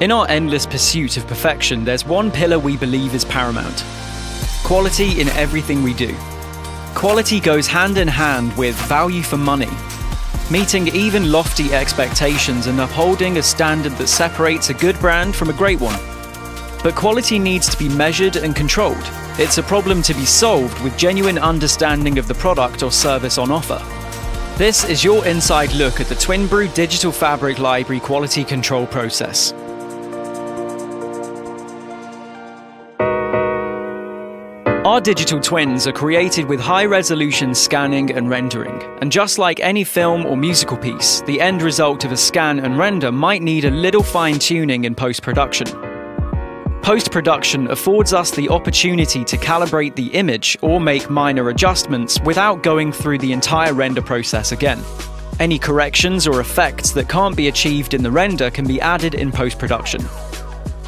In our endless pursuit of perfection, there's one pillar we believe is paramount quality in everything we do. Quality goes hand in hand with value for money, meeting even lofty expectations and upholding a standard that separates a good brand from a great one. But quality needs to be measured and controlled. It's a problem to be solved with genuine understanding of the product or service on offer. This is your inside look at the Twinbru Digital Fabric Library quality control process. Our digital twins are created with high resolution scanning and rendering. And just like any film or musical piece, the end result of a scan and render might need a little fine tuning in post production. Post production affords us the opportunity to calibrate the image or make minor adjustments without going through the entire render process again. Any corrections or effects that can't be achieved in the render can be added in post production.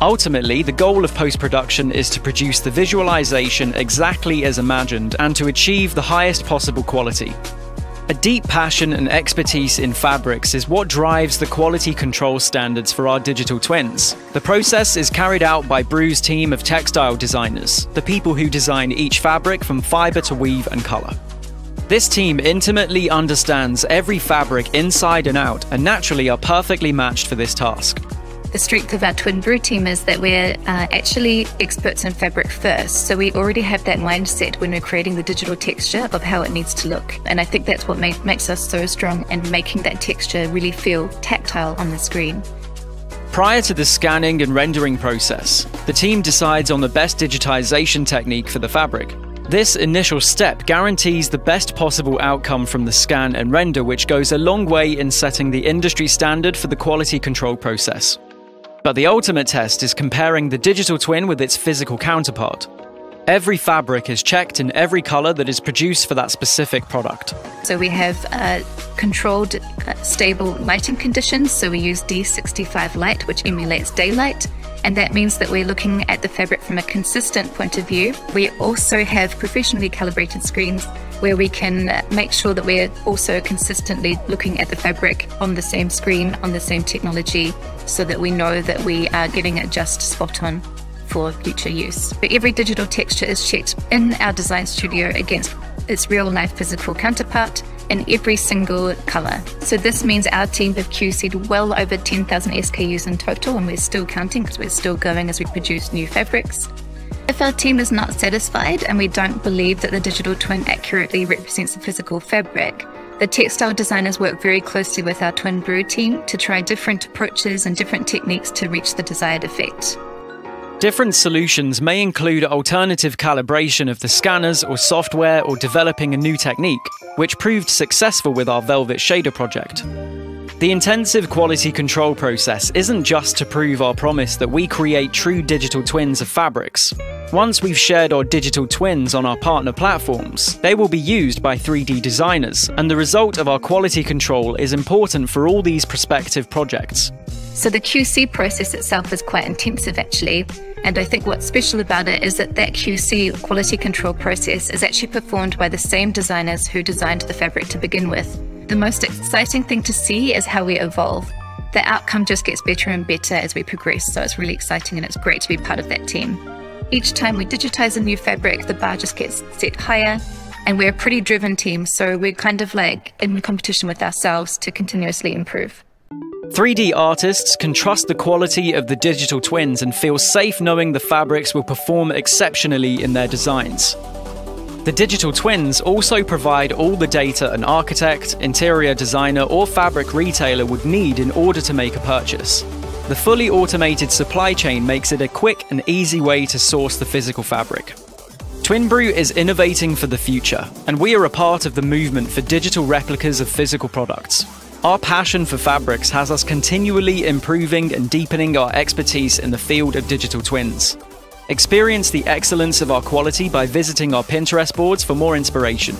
Ultimately, the goal of post production is to produce the visualization exactly as imagined and to achieve the highest possible quality. A deep passion and expertise in fabrics is what drives the quality control standards for our digital twins. The process is carried out by Bru's team of textile designers, the people who design each fabric from fiber to weave and color. This team intimately understands every fabric inside and out and naturally are perfectly matched for this task. The strength of our Twinbru team is that we're uh, actually experts in fabric first. So we already have that mindset when we're creating the digital texture of how it needs to look. And I think that's what make, makes us so strong and making that texture really feel tactile on the screen. Prior to the scanning and rendering process, the team decides on the best digitization technique for the fabric. This initial step guarantees the best possible outcome from the scan and render, which goes a long way in setting the industry standard for the quality control process. But the ultimate test is comparing the digital twin with its physical counterpart. Every fabric is checked in every color that is produced for that specific product. So we have uh, controlled, uh, stable lighting conditions. So we use D65 light, which emulates daylight. And that means that we're looking at the fabric from a consistent point of view. We also have professionally calibrated screens where we can make sure that we're also consistently looking at the fabric on the same screen, on the same technology, so that we know that we are getting it just spot on for future use. But every digital texture is checked in our design studio against its real life physical counterpart in every single color. So this means our team have QC'd well over 10,000 SKUs in total, and we're still counting because we're still going as we produce new fabrics. If our team is not satisfied and we don't believe that the digital twin accurately represents the physical fabric, the textile designers work very closely with our Twinbru team to try different approaches and different techniques to reach the desired effect. Different solutions may include alternative calibration of the scanners or software or developing a new technique, which proved successful with our Velvet Shader project. The intensive quality control process isn't just to prove our promise that we create true digital twins of fabrics. Once we've shared our digital twins on our partner platforms, they will be used by 3D designers, and the result of our quality control is important for all these prospective projects. So the QC process itself is quite intensive actually. And I think what's special about it is that that QC quality control process is actually performed by the same designers who designed the fabric to begin with. The most exciting thing to see is how we evolve. The outcome just gets better and better as we progress, so it's really exciting and it's great to be part of that team. Each time we digitize a new fabric, the bar just gets set higher, and we're a pretty driven team, so we're kind of like in competition with ourselves to continuously improve. 3D artists can trust the quality of the digital twins and feel safe knowing the fabrics will perform exceptionally in their designs. The digital twins also provide all the data an architect, interior designer, or fabric retailer would need in order to make a purchase. The fully automated supply chain makes it a quick and easy way to source the physical fabric. Twinbru is innovating for the future, and we are a part of the movement for digital replicas of physical products. Our passion for fabrics has us continually improving and deepening our expertise in the field of digital twins. Experience the excellence of our quality by visiting our Pinterest boards for more inspiration.